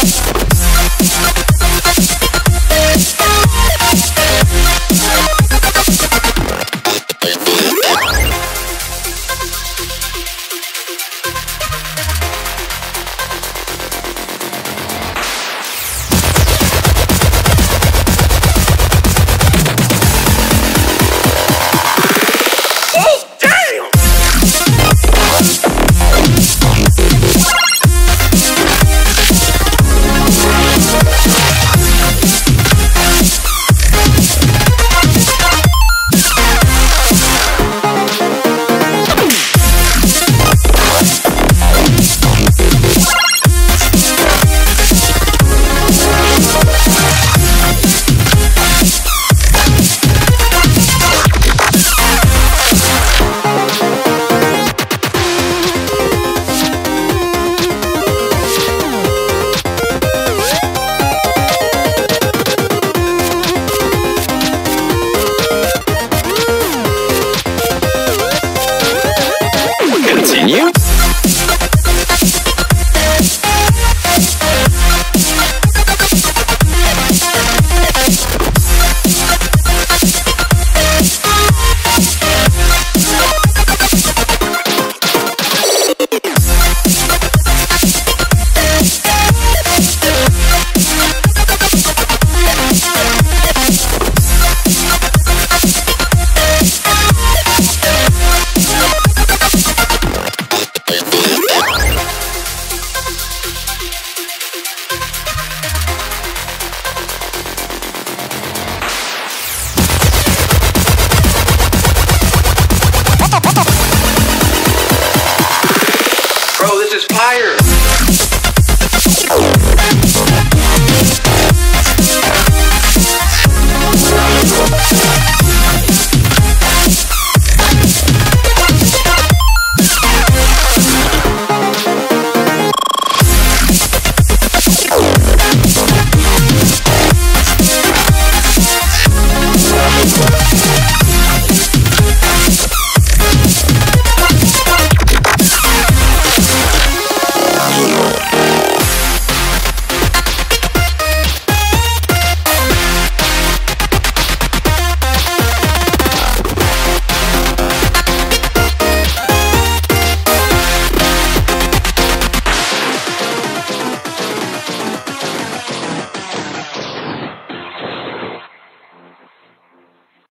Thank fire.